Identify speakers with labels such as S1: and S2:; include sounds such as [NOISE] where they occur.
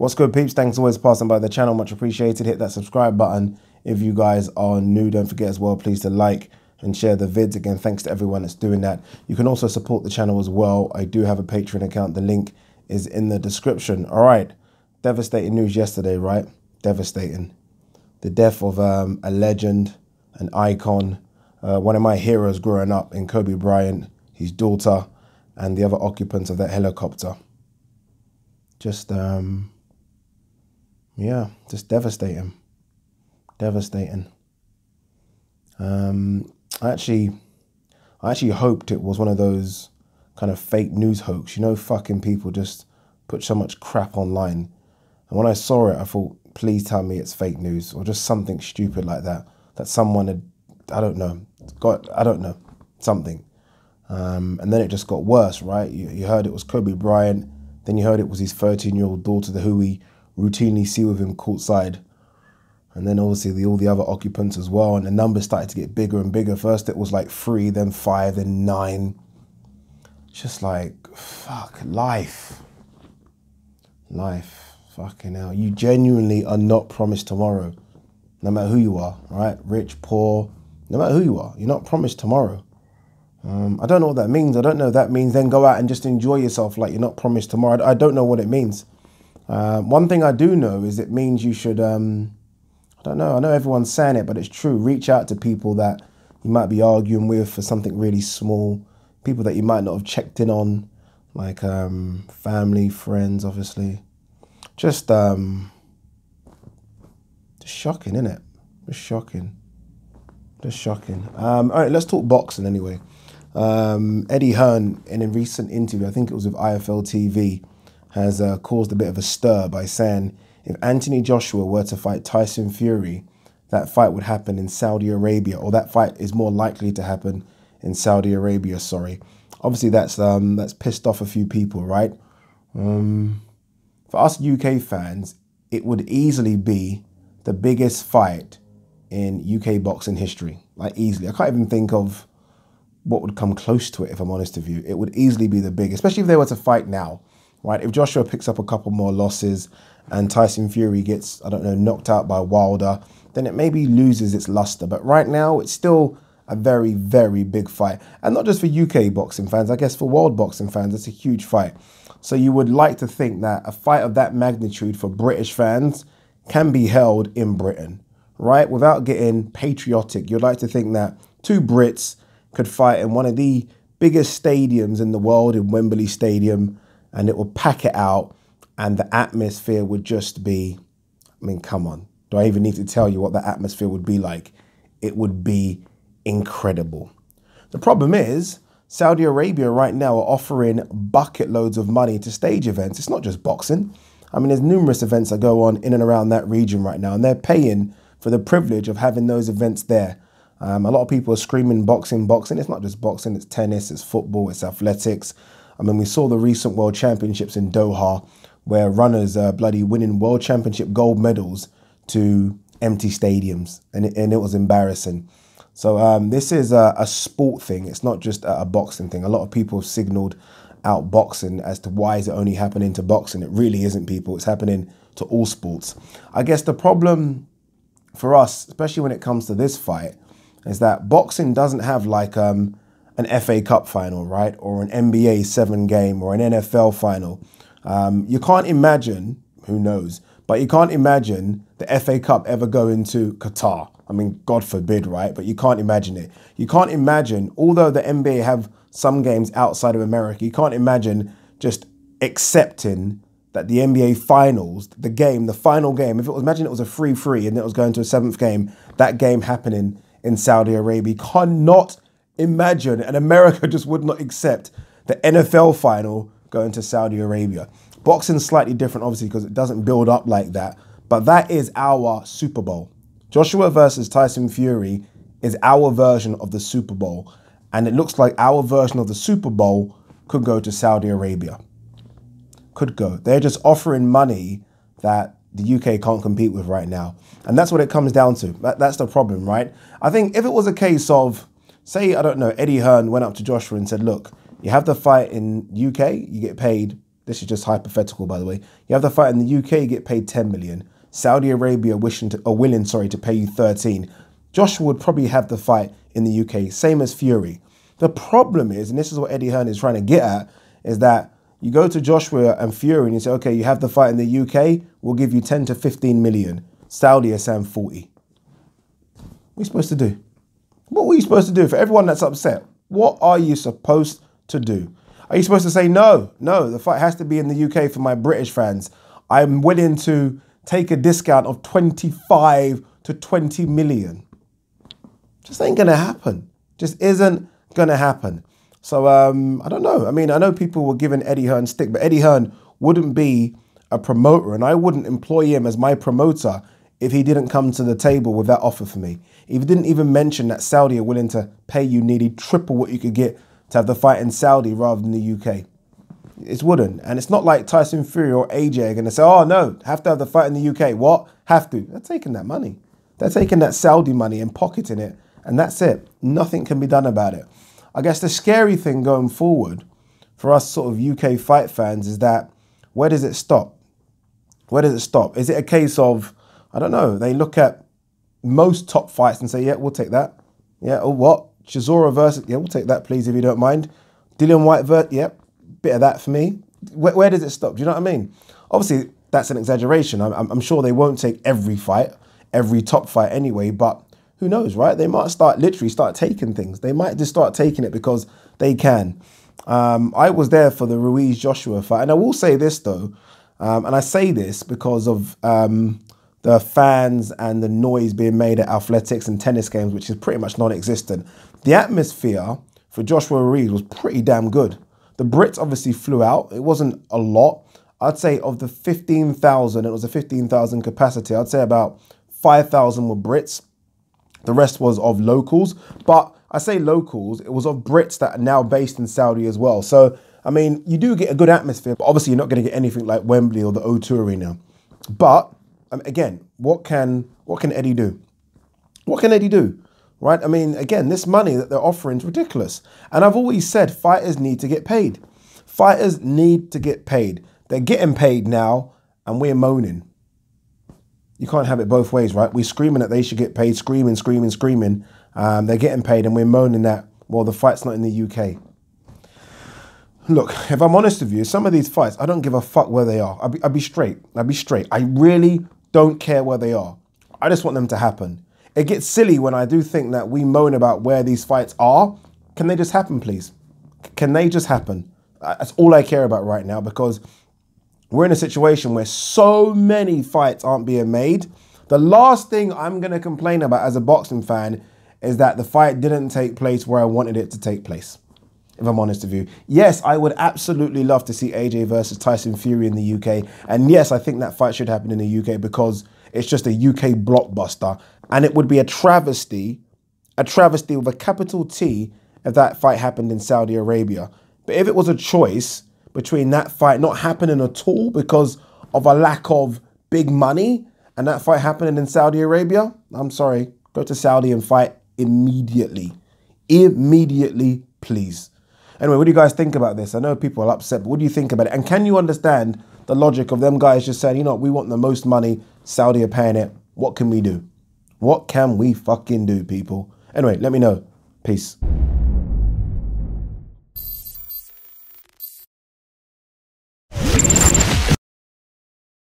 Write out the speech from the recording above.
S1: What's good, peeps? Thanks always passing by the channel. Much appreciated. Hit that subscribe button if you guys are new. Don't forget as well, please to like and share the vids. Again, thanks to everyone that's doing that. You can also support the channel as well. I do have a Patreon account. The link is in the description. All right. Devastating news yesterday, right? Devastating. The death of um, a legend, an icon, uh, one of my heroes growing up in Kobe Bryant, his daughter, and the other occupants of that helicopter. Just, um, yeah, just devastating. Devastating. Um, I actually, I actually hoped it was one of those kind of fake news hoax. You know, fucking people just put so much crap online. And when I saw it, I thought, please tell me it's fake news or just something stupid like that. That someone had, I don't know, got, I don't know, something. Um, and then it just got worse, right? You, you heard it was Kobe Bryant. Then you heard it was his 13 year old daughter, who we routinely see with him courtside. And then obviously the, all the other occupants as well. And the numbers started to get bigger and bigger. First it was like three, then five, then nine. Just like, fuck, life. Life. Fucking hell. You genuinely are not promised tomorrow. No matter who you are, right? Rich, poor, no matter who you are. You're not promised tomorrow. Um, I don't know what that means. I don't know that means then go out and just enjoy yourself like you're not promised tomorrow. I don't know what it means. Uh, one thing I do know is it means you should, um, I don't know, I know everyone's saying it, but it's true. Reach out to people that you might be arguing with for something really small, people that you might not have checked in on, like um, family, friends, obviously. Just, um, just shocking, isn't it? Just shocking. Just shocking. Um, all right, let's talk boxing anyway. Um, Eddie Hearn, in a recent interview, I think it was with IFL TV, has uh, caused a bit of a stir by saying if Anthony Joshua were to fight Tyson Fury, that fight would happen in Saudi Arabia, or that fight is more likely to happen in Saudi Arabia. Sorry, obviously that's um, that's pissed off a few people, right? Um, for us UK fans, it would easily be the biggest fight in UK boxing history, like easily. I can't even think of what would come close to it, if I'm honest with you. It would easily be the big, especially if they were to fight now right? If Joshua picks up a couple more losses and Tyson Fury gets, I don't know, knocked out by Wilder, then it maybe loses its luster. But right now, it's still a very, very big fight. And not just for UK boxing fans, I guess for world boxing fans, it's a huge fight. So you would like to think that a fight of that magnitude for British fans can be held in Britain, right? Without getting patriotic, you'd like to think that two Brits could fight in one of the biggest stadiums in the world, in Wembley Stadium, and it would pack it out and the atmosphere would just be, I mean, come on. Do I even need to tell you what the atmosphere would be like? It would be incredible. The problem is, Saudi Arabia right now are offering bucket loads of money to stage events. It's not just boxing. I mean, there's numerous events that go on in and around that region right now, and they're paying for the privilege of having those events there. Um, a lot of people are screaming boxing, boxing. It's not just boxing, it's tennis, it's football, it's athletics. I mean, we saw the recent World Championships in Doha where runners are bloody winning World Championship gold medals to empty stadiums, and it, and it was embarrassing. So um, this is a, a, sport thing. It's not just a, a, boxing thing. A lot of people have signaled out boxing as to why is it only happening to boxing. It really isn't, people. It's happening to all sports. I guess the problem for us, especially when it comes to this fight, is that boxing doesn't have like um, an FA Cup final, right? Or an NBA seven game or an NFL final. Um, you can't imagine, who knows, but you can't imagine the FA Cup ever going to Qatar. I mean, God forbid, right? But you can't imagine it. You can't imagine, although the NBA have some games outside of America, you can't imagine just accepting that the NBA finals, the game, the final game, if it was, imagine it was a 3 3 and it was going to a seventh game, that game happening in Saudi Arabia. cannot imagine, and America [LAUGHS] just would not accept the NFL final going to Saudi Arabia. Boxing's slightly different, obviously, because it doesn't build up like that. But that is our Super Bowl. Joshua versus Tyson Fury is our version of the Super Bowl. And it looks like our version of the Super Bowl could go to Saudi Arabia. Could go. They're just offering money that the UK can't compete with right now. And that's what it comes down to. That, that's the problem, right? I think if it was a case of say, I don't know, Eddie Hearn went up to Joshua and said, look, you have the fight in UK, you get paid This is just hypothetical, by the way. You have the fight in the UK, you get paid 10 million. Saudi Arabia wishing to, or willing, sorry, to pay you 13. Joshua would probably have the fight in the UK, same as Fury. The problem is, and this is what Eddie Hearn is trying to get at, is that you go to Joshua and Fury and you say, okay, you have the fight in the UK, we'll give you 10 to 15 million. Saudi are saying 40. What are you supposed to do? What were you supposed to do for everyone that's upset? What are you supposed to do? Are you supposed to say, no, no, the fight has to be in the UK for my British fans? I'm willing to take a discount of 25 to 20 million. Just ain't gonna happen. Just isn't gonna happen. So um, I don't know. I mean, I know people were giving Eddie Hearn stick, but Eddie Hearn wouldn't be a promoter, and I wouldn't employ him as my promoter if he didn't come to the table with that offer for me. If he didn't even mention that Saudi are willing to pay you nearly triple what you could get to have the fight in Saudi rather than the UK. It wouldn't. And it's not like Tyson Fury or AJ are going to say, oh, no, have to have the fight in the UK. What? Have to. They're taking that money. They're taking that Saudi money and pocketing it. And that's it. Nothing can be done about it. I guess the scary thing going forward for us sort of UK fight fans is that where does it stop? Where does it stop? Is it a case of, I don't know, they look at most top fights and say, yeah, we'll take that. Yeah, oh, what? Chisora versus, yeah, we'll take that, please, if you don't mind. Dillian Whyte versus, yeah, bit of that for me. Where, where, does it stop? Do you know what I mean? Obviously, that's an exaggeration. I'm, I'm sure they won't take every fight, every top fight anyway, but who knows, right? They might start literally start taking things. They might just start taking it because they can. Um, I was there for the Ruiz Joshua fight, and I will say this though, um, and I say this because of um, the fans and the noise being made at athletics and tennis games, which is pretty much non-existent. The atmosphere for Joshua Reed was pretty damn good. The Brits obviously flew out. It wasn't a lot. I'd say of the 15,000, it was a 15,000 capacity. I'd say about 5,000 were Brits. The rest was of locals. But I say locals, it was of Brits that are now based in Saudi as well. So, I mean, you do get a good atmosphere, but obviously you're not going to get anything like Wembley or the O2 Arena. But um, again, what can what can Eddie do? What can Eddie do? Right? I mean, again, this money that they're offering is ridiculous. And I've always said fighters need to get paid. Fighters need to get paid. They're getting paid now, and we're moaning. You can't have it both ways, right? We're screaming that they should get paid, screaming, screaming, screaming. Um, they're getting paid, and we're moaning that, well, the fight's not in the UK. Look, if I'm honest with you, some of these fights, I don't give a fuck where they are. I'll be, I'll be straight. I'll be straight. I really don't care where they are. I just want them to happen. It gets silly when I do think that we moan about where these fights are. Can they just happen, please? Can they just happen? Uh, that's all I care about right now because we're in a situation where so many fights aren't being made. The last thing I'm going to complain about as a boxing fan is that the fight didn't take place where I wanted it to take place. If I'm honest with you. Yes, I would absolutely love to see AJ versus Tyson Fury in the UK. And yes, I think that fight should happen in the UK because it's just a UK blockbuster. And it would be a travesty, a travesty with a capital T if that fight happened in Saudi Arabia. But if it was a choice, between that fight not happening at all because of a lack of big money and that fight happening in Saudi Arabia, I'm sorry, go to Saudi and fight immediately. Immediately, please. Anyway, what do you guys think about this? I know people are upset, but what do you think about it? And can you understand the logic of them guys just saying, you know, we want the most money, Saudi are paying it. What can we do? What can we fucking do, people? Anyway, let me know. Peace.